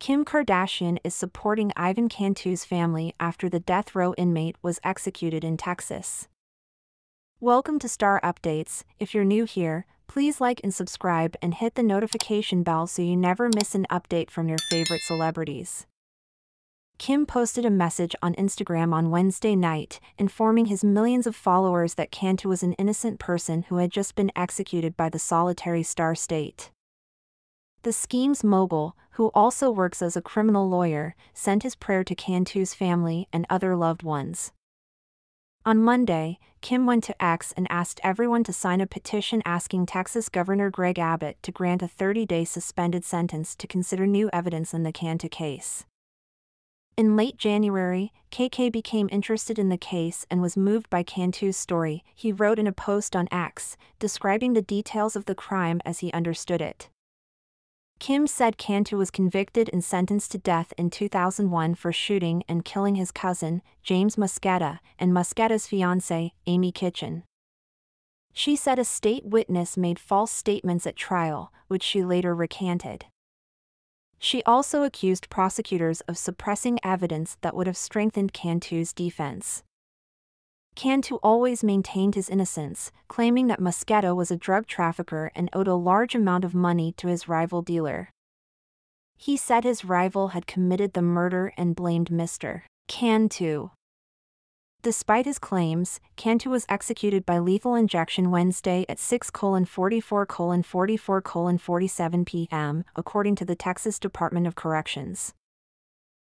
Kim Kardashian is supporting Ivan Cantu's family after the death row inmate was executed in Texas. Welcome to Star Updates. If you're new here, please like and subscribe and hit the notification bell so you never miss an update from your favorite celebrities. Kim posted a message on Instagram on Wednesday night, informing his millions of followers that Cantu was an innocent person who had just been executed by the solitary star state. The SKIMS mogul, who also works as a criminal lawyer, sent his prayer to Cantu's family and other loved ones. On Monday, Kim went to X and asked everyone to sign a petition asking Texas Governor Greg Abbott to grant a 30 day suspended sentence to consider new evidence in the Cantu case. In late January, KK became interested in the case and was moved by Cantu's story, he wrote in a post on X, describing the details of the crime as he understood it. Kim said Cantu was convicted and sentenced to death in 2001 for shooting and killing his cousin, James Mosqueda, and Mosqueda's fiancée, Amy Kitchen. She said a state witness made false statements at trial, which she later recanted. She also accused prosecutors of suppressing evidence that would have strengthened Cantu's defense. Cantu always maintained his innocence, claiming that Mosqueda was a drug trafficker and owed a large amount of money to his rival dealer. He said his rival had committed the murder and blamed Mr. Cantu. Despite his claims, Cantu was executed by lethal injection Wednesday at 6 44 44 47 p.m., according to the Texas Department of Corrections.